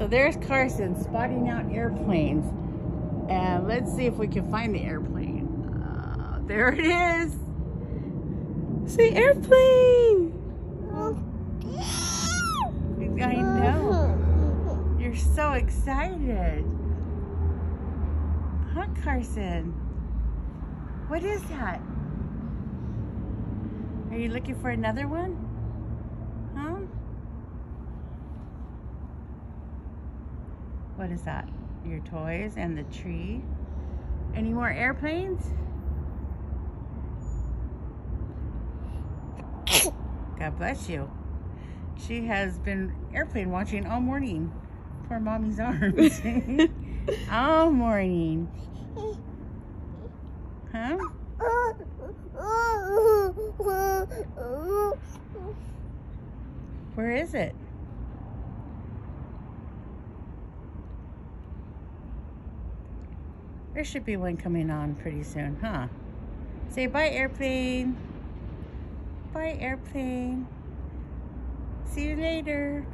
So there's Carson spotting out airplanes. And let's see if we can find the airplane. Uh, there it is. See, airplane. I know. You're so excited. Huh, Carson? What is that? Are you looking for another one? Huh? What is that? Your toys and the tree? Any more airplanes? God bless you. She has been airplane watching all morning. Poor mommy's arms. all morning. Huh? Where is it? There should be one coming on pretty soon, huh? Say bye, airplane. Bye, airplane. See you later.